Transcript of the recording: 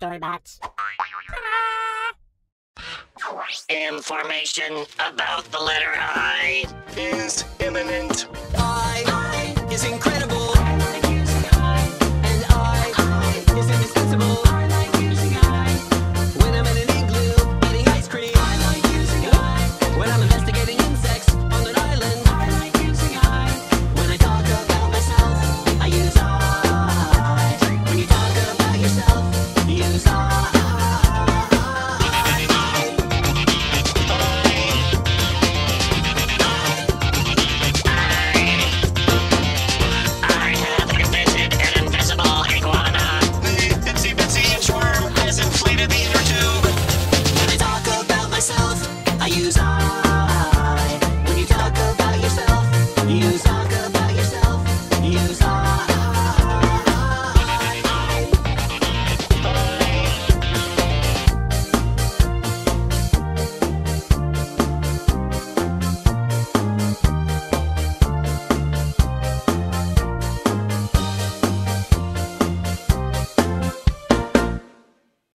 Storybots. Information about the letter I use.